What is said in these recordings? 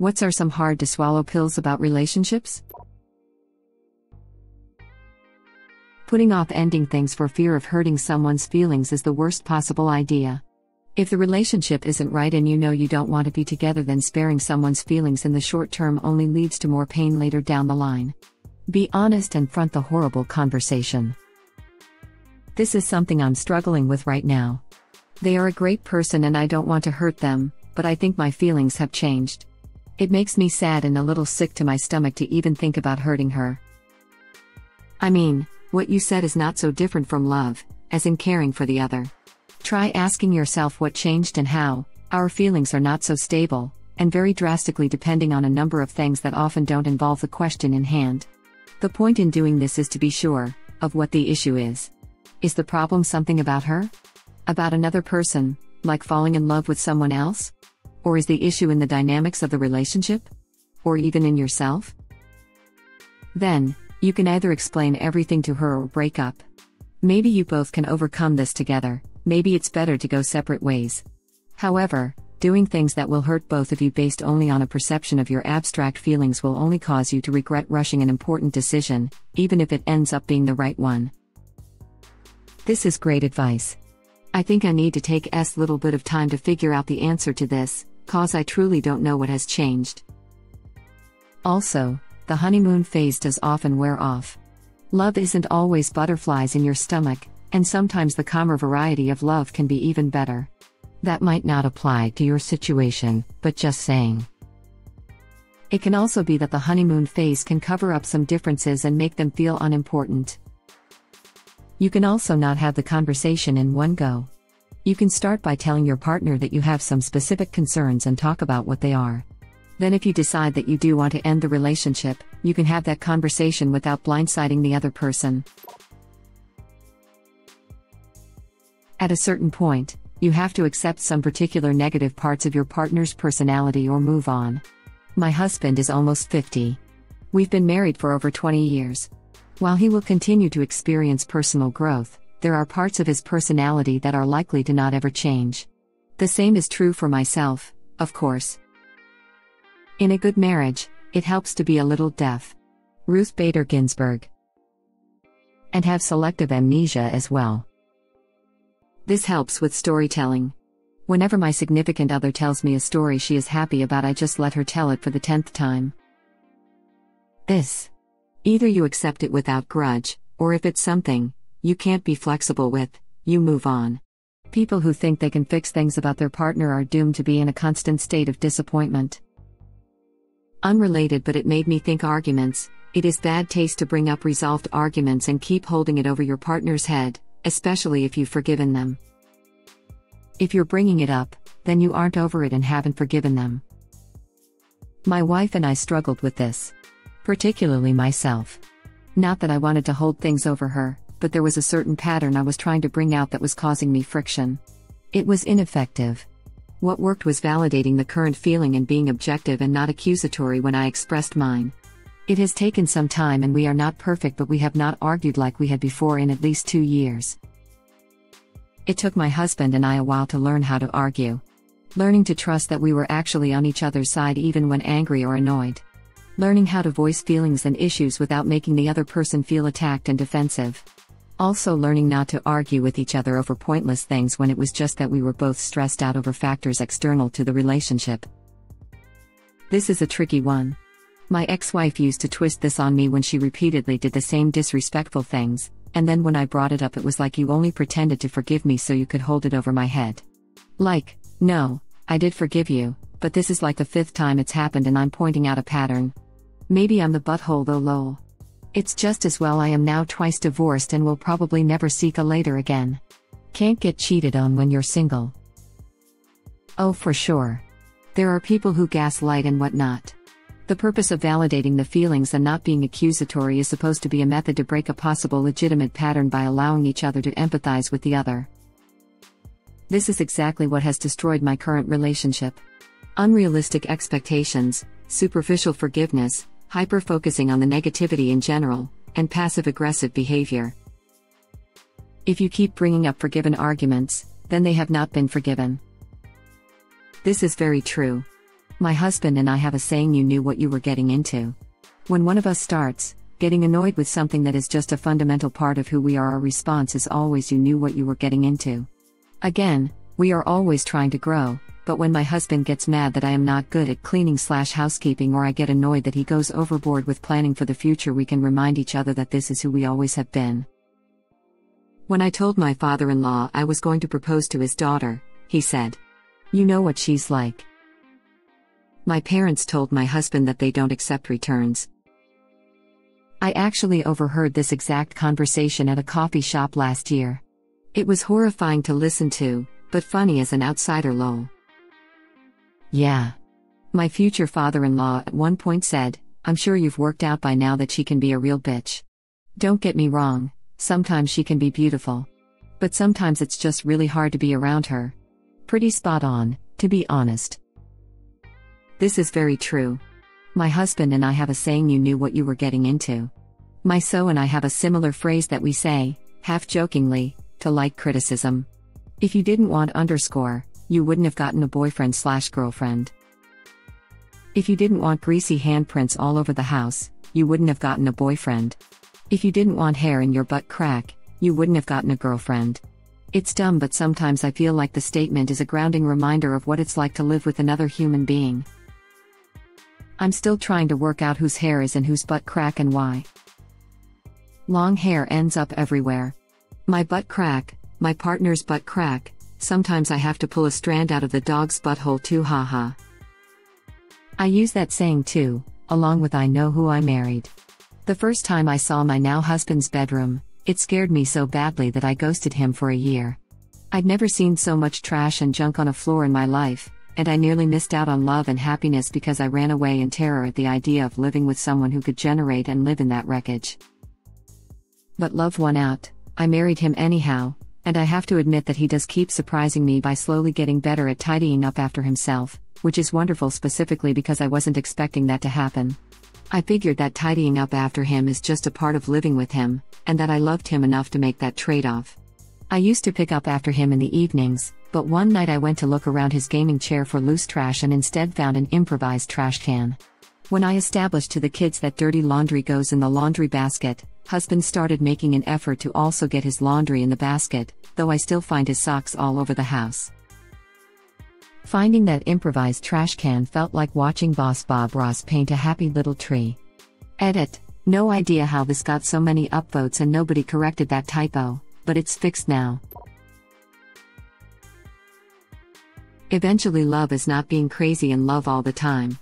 What's are some hard to swallow pills about relationships? Putting off ending things for fear of hurting someone's feelings is the worst possible idea. If the relationship isn't right and you know you don't want to be together, then sparing someone's feelings in the short term only leads to more pain later down the line. Be honest and front the horrible conversation. This is something I'm struggling with right now. They are a great person and I don't want to hurt them, but I think my feelings have changed. It makes me sad and a little sick to my stomach to even think about hurting her. I mean, what you said is not so different from love, as in caring for the other. Try asking yourself what changed and how. Our feelings are not so stable, and very drastically depending on a number of things that often don't involve the question in hand. The point in doing this is to be sure of what the issue is. Is the problem something about her? About another person, like falling in love with someone else? Or is the issue in the dynamics of the relationship? Or even in yourself? Then, you can either explain everything to her or break up. Maybe you both can overcome this together, maybe it's better to go separate ways. However, doing things that will hurt both of you based only on a perception of your abstract feelings will only cause you to regret rushing an important decision, even if it ends up being the right one. This is great advice. I think I need to take s little bit of time to figure out the answer to this, cause I truly don't know what has changed. Also, the honeymoon phase does often wear off. Love isn't always butterflies in your stomach, and sometimes the calmer variety of love can be even better. That might not apply to your situation, but just saying. It can also be that the honeymoon phase can cover up some differences and make them feel unimportant. You can also not have the conversation in one go. You can start by telling your partner that you have some specific concerns and talk about what they are. Then, if you decide that you do want to end the relationship, you can have that conversation without blindsiding the other person. At a certain point, you have to accept some particular negative parts of your partner's personality or move on. My husband is almost 50. We've been married for over 20 years. While he will continue to experience personal growth, there are parts of his personality that are likely to not ever change. The same is true for myself, of course. In a good marriage, it helps to be a little deaf. Ruth Bader Ginsburg. And have selective amnesia as well. This helps with storytelling. Whenever my significant other tells me a story she is happy about, I just let her tell it for the tenth time. This. Either you accept it without grudge, or if it's something you can't be flexible with, you move on. People who think they can fix things about their partner are doomed to be in a constant state of disappointment. Unrelated, but it made me think arguments. It is bad taste to bring up resolved arguments and keep holding it over your partner's head, especially if you've forgiven them. If you're bringing it up, then you aren't over it and haven't forgiven them. My wife and I struggled with this. Particularly myself. Not that I wanted to hold things over her, but there was a certain pattern I was trying to bring out that was causing me friction. It was ineffective. What worked was validating the current feeling and being objective and not accusatory when I expressed mine. It has taken some time and we are not perfect, but we have not argued like we had before in at least two years. It took my husband and I a while to learn how to argue. Learning to trust that we were actually on each other's side even when angry or annoyed. Learning how to voice feelings and issues without making the other person feel attacked and defensive. Also, learning not to argue with each other over pointless things when it was just that we were both stressed out over factors external to the relationship. This is a tricky one. My ex wife used to twist this on me when she repeatedly did the same disrespectful things, and then when I brought it up, it was like you only pretended to forgive me so you could hold it over my head. Like, no, I did forgive you, but this is like the fifth time it's happened and I'm pointing out a pattern. Maybe I'm the butthole though, lol. It's just as well I am now twice divorced and will probably never seek a later again. Can't get cheated on when you're single. Oh, for sure. There are people who gaslight and whatnot. The purpose of validating the feelings and not being accusatory is supposed to be a method to break a possible legitimate pattern by allowing each other to empathize with the other. This is exactly what has destroyed my current relationship. Unrealistic expectations, superficial forgiveness, hyper focusing on the negativity in general, and passive aggressive behavior. If you keep bringing up forgiven arguments, then they have not been forgiven. This is very true. My husband and I have a saying you knew what you were getting into. When one of us starts, getting annoyed with something that is just a fundamental part of who we are, our response is always you knew what you were getting into. Again, we are always trying to grow, but when my husband gets mad that I am not good at cleaning slash housekeeping or I get annoyed that he goes overboard with planning for the future, we can remind each other that this is who we always have been. When I told my father in law I was going to propose to his daughter, he said, You know what she's like. My parents told my husband that they don't accept returns. I actually overheard this exact conversation at a coffee shop last year. It was horrifying to listen to, but funny as an outsider lol. Yeah. My future father in law at one point said, I'm sure you've worked out by now that she can be a real bitch. Don't get me wrong, sometimes she can be beautiful. But sometimes it's just really hard to be around her. Pretty spot on, to be honest. This is very true. My husband and I have a saying you knew what you were getting into. My so and I have a similar phrase that we say, half jokingly, to like criticism. If you didn't want underscore, you wouldn't have gotten a boyfriend slash girlfriend. If you didn't want greasy handprints all over the house, you wouldn't have gotten a boyfriend. If you didn't want hair in your butt crack, you wouldn't have gotten a girlfriend. It's dumb, but sometimes I feel like the statement is a grounding reminder of what it's like to live with another human being. I'm still trying to work out whose hair is in whose butt crack and why. Long hair ends up everywhere. My butt crack, my partner's butt crack, sometimes I have to pull a strand out of the dog's butthole too, haha. I use that saying too, along with I know who I married. The first time I saw my now husband's bedroom, it scared me so badly that I ghosted him for a year. I'd never seen so much trash and junk on a floor in my life, and I nearly missed out on love and happiness because I ran away in terror at the idea of living with someone who could generate and live in that wreckage. But love won out, I married him anyhow, and I have to admit that he does keep surprising me by slowly getting better at tidying up after himself, which is wonderful specifically because I wasn't expecting that to happen. I figured that tidying up after him is just a part of living with him, and that I loved him enough to make that trade off. I used to pick up after him in the evenings, but one night I went to look around his gaming chair for loose trash and instead found an improvised trash can. When I established to the kids that dirty laundry goes in the laundry basket, husband started making an effort to also get his laundry in the basket, though I still find his socks all over the house. Finding that improvised trash can felt like watching boss Bob Ross paint a happy little tree. Edit. No idea how this got so many upvotes and nobody corrected that typo, but it's fixed now. Eventually, love is not being crazy in love all the time.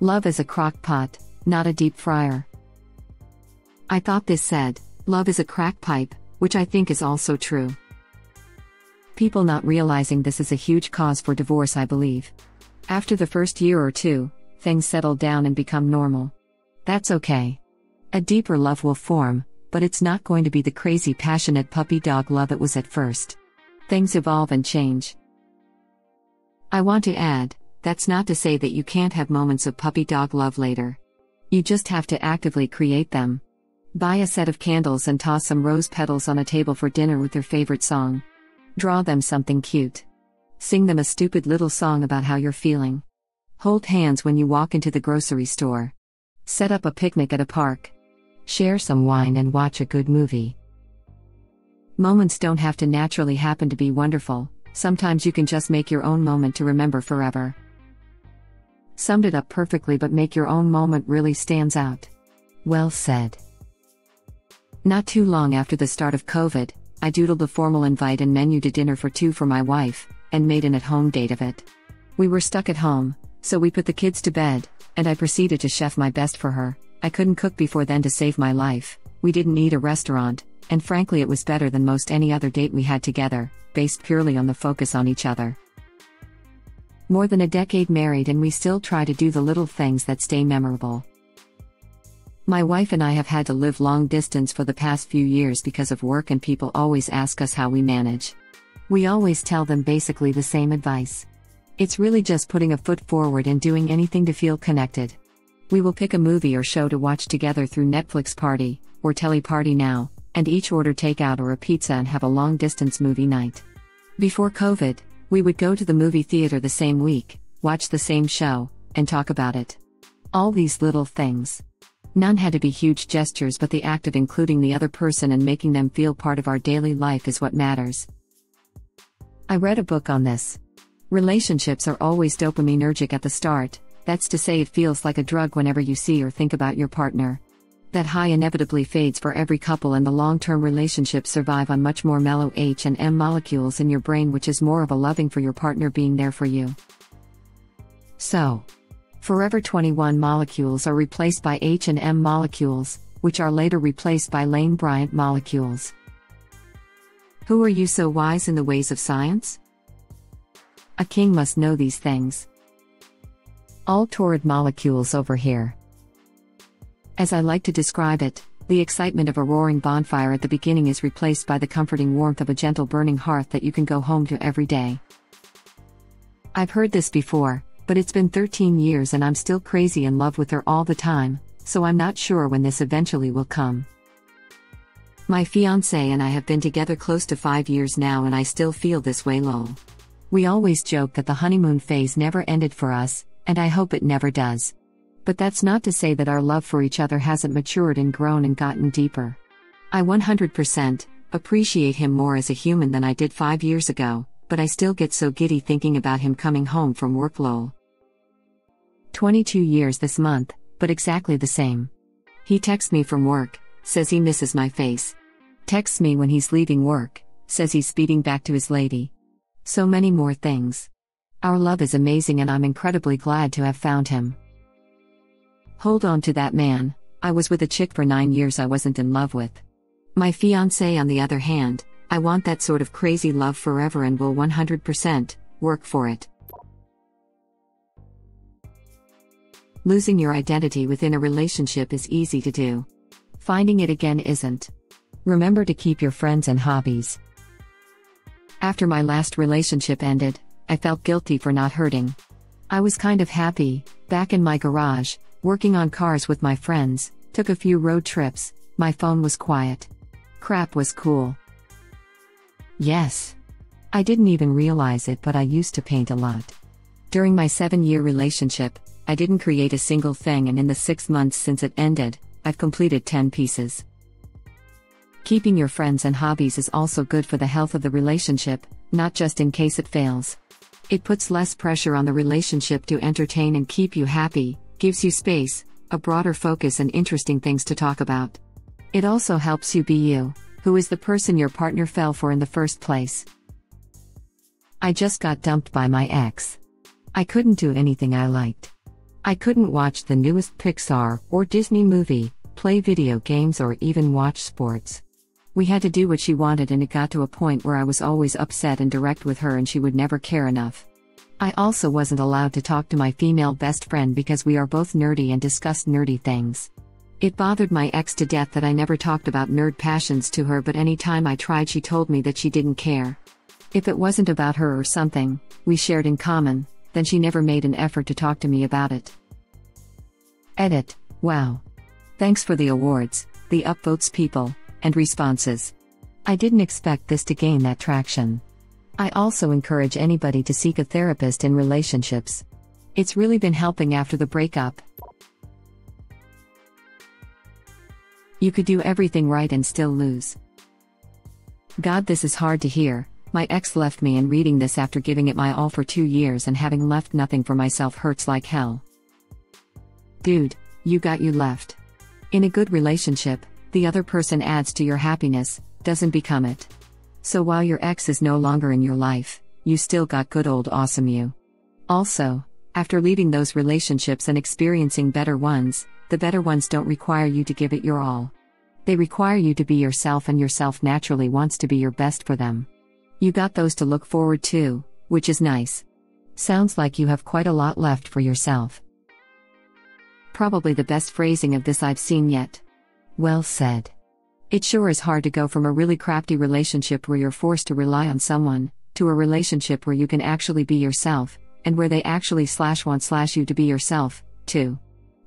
Love is a crock pot, not a deep fryer. I thought this said, love is a crack pipe, which I think is also true. People not realizing this is a huge cause for divorce, I believe. After the first year or two, things settle down and become normal. That's okay. A deeper love will form, but it's not going to be the crazy, passionate puppy dog love it was at first. Things evolve and change. I want to add, that's not to say that you can't have moments of puppy dog love later. You just have to actively create them. Buy a set of candles and toss some rose petals on a table for dinner with their favorite song. Draw them something cute. Sing them a stupid little song about how you're feeling. Hold hands when you walk into the grocery store. Set up a picnic at a park. Share some wine and watch a good movie. Moments don't have to naturally happen to be wonderful, Sometimes you can just make your own moment to remember forever. Summed it up perfectly, but make your own moment really stands out. Well said. Not too long after the start of COVID, I doodled a formal invite and menu to dinner for two for my wife, and made an at home date of it. We were stuck at home, so we put the kids to bed, and I proceeded to chef my best for her. I couldn't cook before then to save my life, we didn't need a restaurant, and frankly, it was better than most any other date we had together, based purely on the focus on each other. More than a decade married, and we still try to do the little things that stay memorable. My wife and I have had to live long distance for the past few years because of work, and people always ask us how we manage. We always tell them basically the same advice. It's really just putting a foot forward and doing anything to feel connected. We will pick a movie or show to watch together through Netflix Party, or Teleparty Now, and each order takeout or a pizza and have a long distance movie night. Before COVID, we would go to the movie theater the same week, watch the same show, and talk about it. All these little things. None had to be huge gestures, but the act of including the other person and making them feel part of our daily life is what matters. I read a book on this. Relationships are always dopaminergic at the start, that's to say, it feels like a drug whenever you see or think about your partner. That high inevitably fades for every couple, and the long term relationships survive on much more mellow H and M molecules in your brain, which is more of a loving for your partner being there for you. So, Forever 21 molecules are replaced by H and M molecules, which are later replaced by Lane Bryant molecules. Who are you so wise in the ways of science? A king must know these things. All torrid molecules over here. As I like to describe it, the excitement of a roaring bonfire at the beginning is replaced by the comforting warmth of a gentle burning hearth that you can go home to every day. I've heard this before, but it's been 13 years and I'm still crazy in love with her all the time, so I'm not sure when this eventually will come. My fiance and I have been together close to five years now and I still feel this way lol. We always joke that the honeymoon phase never ended for us, and I hope it never does. But that's not to say that our love for each other hasn't matured and grown and gotten deeper. I 100% appreciate him more as a human than I did five years ago, but I still get so giddy thinking about him coming home from work lol. 22 years this month, but exactly the same. He texts me from work, says he misses my face. Texts me when he's leaving work, says he's speeding back to his lady. So many more things. Our love is amazing and I'm incredibly glad to have found him. Hold on to that man, I was with a chick for nine years I wasn't in love with. My fiance, on the other hand, I want that sort of crazy love forever and will 100% work for it. Losing your identity within a relationship is easy to do. Finding it again isn't. Remember to keep your friends and hobbies. After my last relationship ended, I felt guilty for not hurting. I was kind of happy, back in my garage, working on cars with my friends, took a few road trips, my phone was quiet. Crap was cool. Yes. I didn't even realize it, but I used to paint a lot. During my seven year relationship, I didn't create a single thing, and in the six months since it ended, I've completed 10 pieces. Keeping your friends and hobbies is also good for the health of the relationship, not just in case it fails. It puts less pressure on the relationship to entertain and keep you happy, gives you space, a broader focus, and interesting things to talk about. It also helps you be you, who is the person your partner fell for in the first place. I just got dumped by my ex. I couldn't do anything I liked. I couldn't watch the newest Pixar or Disney movie, play video games, or even watch sports. We had to do what she wanted, and it got to a point where I was always upset and direct with her, and she would never care enough. I also wasn't allowed to talk to my female best friend because we are both nerdy and discuss nerdy things. It bothered my ex to death that I never talked about nerd passions to her, but any time I tried, she told me that she didn't care. If it wasn't about her or something we shared in common, then she never made an effort to talk to me about it. Edit. Wow. Thanks for the awards, the upvotes people, and responses. I didn't expect this to gain that traction. I also encourage anybody to seek a therapist in relationships. It's really been helping after the breakup. You could do everything right and still lose. God, this is hard to hear, my ex left me, and reading this after giving it my all for two years and having left nothing for myself hurts like hell. Dude, you got you left. In a good relationship, the other person adds to your happiness, doesn't become it. So while your ex is no longer in your life, you still got good old awesome you. Also, after leaving those relationships and experiencing better ones, the better ones don't require you to give it your all. They require you to be yourself, and yourself naturally wants to be your best for them. You got those to look forward to, which is nice. Sounds like you have quite a lot left for yourself. Probably the best phrasing of this I've seen yet. Well said. It sure is hard to go from a really crafty relationship where you're forced to rely on someone, to a relationship where you can actually be yourself, and where they actually slash want slash you to be yourself, too.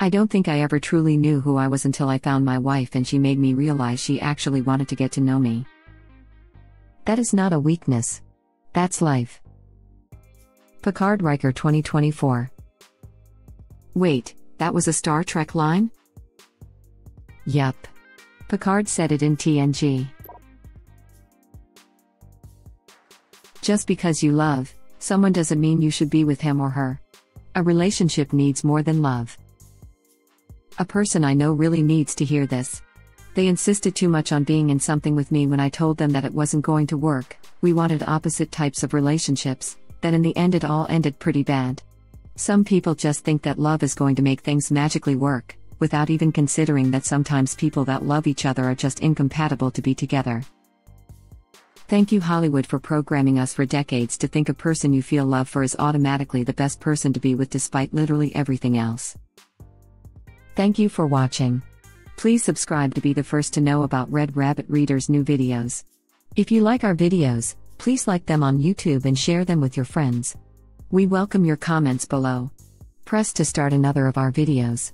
I don't think I ever truly knew who I was until I found my wife and she made me realize she actually wanted to get to know me. That is not a weakness. That's life. Picard Riker 2024. Wait, that was a Star Trek line? Yup. Picard said it in TNG. Just because you love someone doesn't mean you should be with him or her. A relationship needs more than love. A person I know really needs to hear this. They insisted too much on being in something with me when I told them that it wasn't going to work. We wanted opposite types of relationships, that in the end it all ended pretty bad. Some people just think that love is going to make things magically work, without even considering that sometimes people that love each other are just incompatible to be together. Thank you, Hollywood, for programming us for decades to think a person you feel love for is automatically the best person to be with despite literally everything else. Thank you for watching. Please subscribe to be the first to know about Red Rabbit Reader's new videos. If you like our videos, please like them on YouTube and share them with your friends. We welcome your comments below. Press to start another of our videos.